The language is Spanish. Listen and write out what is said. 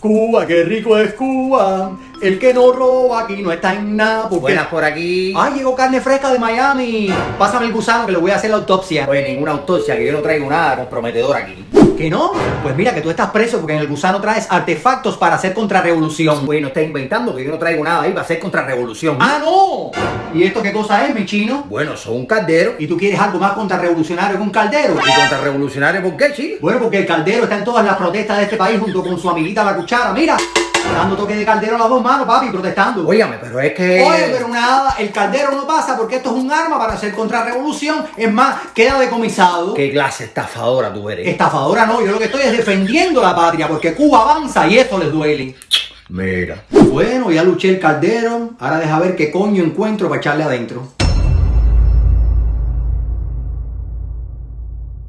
Cuba, qué rico es Cuba. El que no roba aquí no está en nada. Porque... Buenas por aquí. Ay, llegó carne fresca de Miami. Pásame el gusano que le voy a hacer la autopsia. Oye, ninguna autopsia, que yo no traigo nada comprometedor aquí. ¿Que no? Pues mira que tú estás preso porque en el gusano traes artefactos para hacer contrarrevolución. Oye, no estás inventando que yo no traigo nada ahí para hacer contrarrevolución. ¡Ah, no! ¿Y esto qué cosa es, mi chino? Bueno, son un caldero. ¿Y tú quieres algo más contrarrevolucionario que un caldero? ¿Y contrarrevolucionario por qué, chino? Bueno, porque el caldero está en todas las protestas de este país junto con su amiguita la cuchara. Mira, dando toque de caldero a las dos manos, papi, protestando. Óyame, pero es que... Oye, pero nada, el caldero no pasa porque esto es un arma para hacer contrarrevolución. Es más, queda decomisado. ¿Qué clase estafadora tú eres? Estafadora no, yo lo que estoy es defendiendo la patria porque Cuba avanza y eso les duele. Mira. Bueno, ya luché el caldero, ahora deja ver qué coño encuentro para echarle adentro.